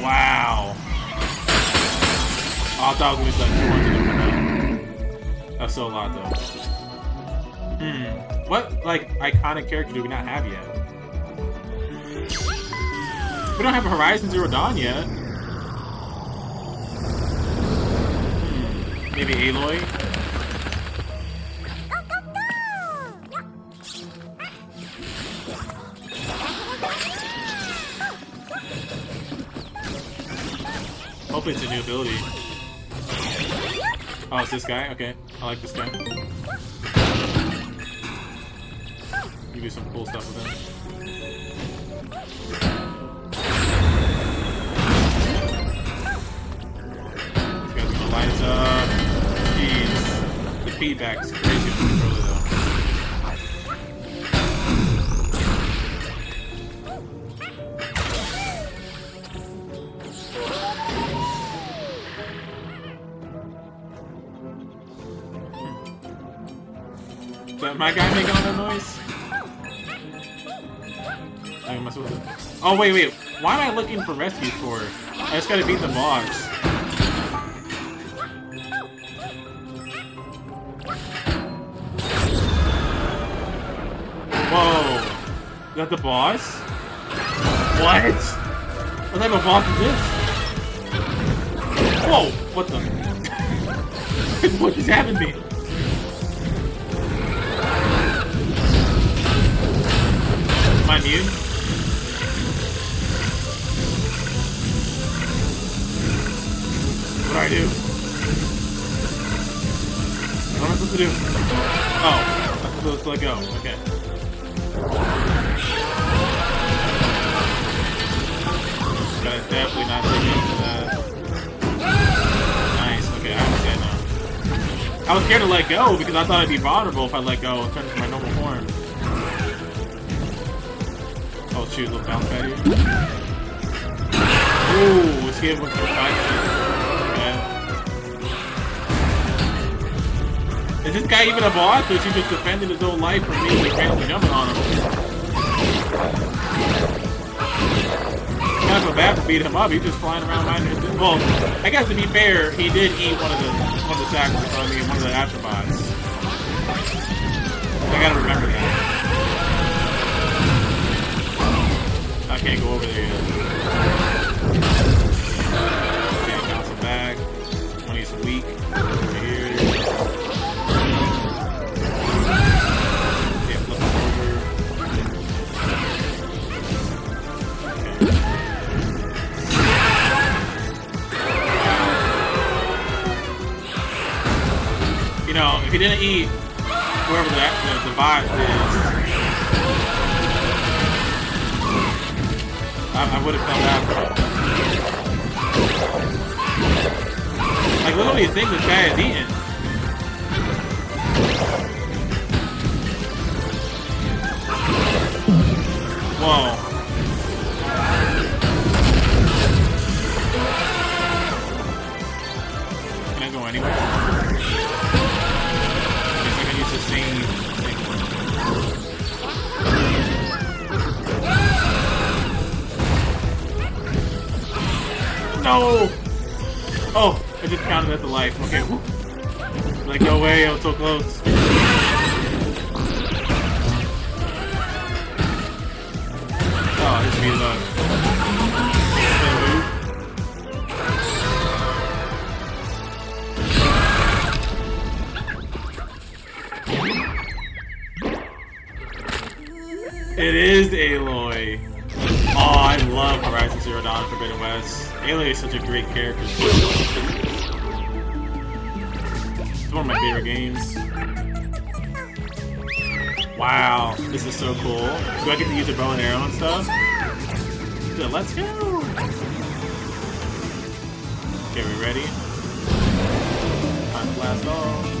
Wow. Oh, I thought was like 200 That's so a lot, though. Hmm. What, like, iconic character do we not have yet? We don't have a Horizon Zero Dawn yet. Hmm. Maybe Aloy? Hopefully it's a new ability. Oh, it's this guy? Okay. I like this guy. You do some cool stuff with him. This guy's gonna light up. Jeez. The feedback's crazy But my guy making all that noise? Like, am I supposed to... Oh, wait, wait. Why am I looking for rescue for? I just gotta beat the boss. Whoa. Is that the boss? What? What type of boss is this? Whoa! What the? what just happened to me? Am I immune? What do I do? What am I supposed to do? Oh, I'm supposed to let go. Okay. Gotta definitely not take into that. Uh, nice. Okay, I understand now. I was scared to let go because I thought I'd be vulnerable if I let go and turn to my normal form. Oh shoot, little bounce pad here. Ooh, let's get. Okay. Is this guy even a boss, or is he just defending his own life from me randomly jumping on him? Kind of a bad for beating him up. He's just flying around his business. Well, I guess to be fair, he did eat one of the one of the sacrifices. I mean, one of the Astrobots. I gotta remember that. I can't go over there yet. Okay, back. Weak. Over here. Yeah, flip over. Okay. You know, if he didn't eat whoever the, the, the bot is, I, I would have felt bad. Like, what do you think this guy is eating? Whoa. No! Oh, I just counted at the life. Okay. Like, no way, I was so close. Oh, just beat up. It is Aloy. I love Horizon Zero Dawn Forbidden West. Aloy is such a great character. It's one of my favorite games. Wow, this is so cool. Do I get to use a bow and arrow and stuff? Good, let's go! Okay, we ready? Time to blast off.